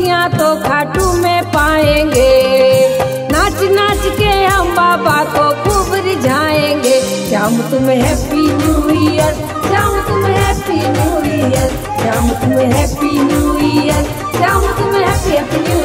खुशियाँ तो खाटू में पाएँगे। नाच नाच के हम बाबा को खूब रिझाएँगे। श्याम, तुम हैप्पी न्यू ईयर श्याम, तुम हैप्पी न्यू ईयर श्याम, तुम हैप्पी न्यू ईयर श्याम, तुम हैप्पी न्यू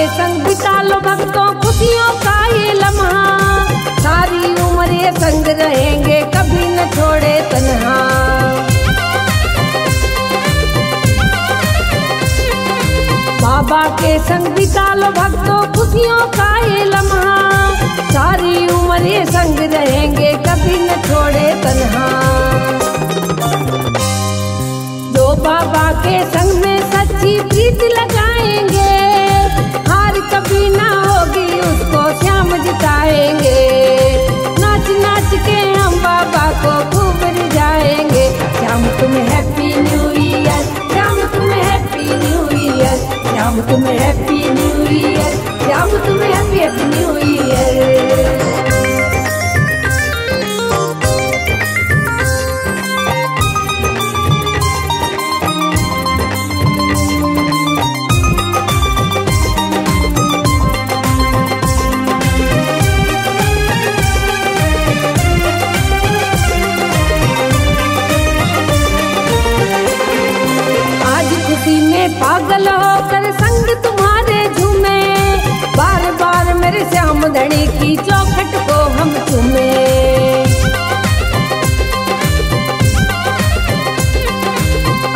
के संग बिता लो भक्तों, खुशियों का ये लम्हा। सारी उम्र ये संग रहेंगे, कभी न छोड़े तन्हा। बाबा के संग बिता लो भक्तों, खुशियों का ये लम्हा। सारी उम्र ये संग रहेंगे, कभी न छोड़े तन्हा। जो बाबा के संग में सच्ची प्रीत लगाएँगे। कभी ना होगी उसको श्याम जिताएँगे? पागल होकर संग तुम्हारे झूमे। बार बार मेरे श्याम धनी की चौखट को हम चूमे।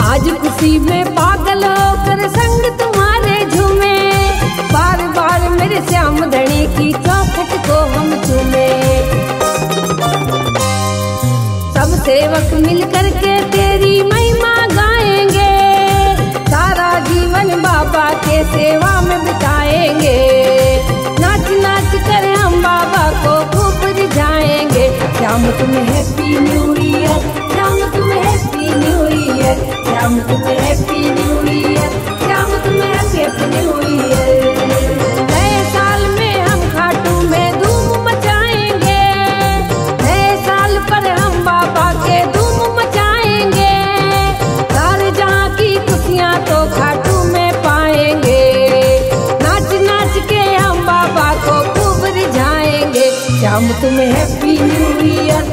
आज खुशी में पागल होकर संग तुम्हारे झूमे। बार बार मेरे श्याम धनी की चौखट को हम झूमे सब सेवक मिल तुम्हें हैप्पी न्यू ईयर राम तुम्हें हैप्पी न्यू ईयर राम तुम्हें हैप्पी हम तुम्हें हैप्पी न्यू ईयर